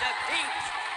Defeat! Fight!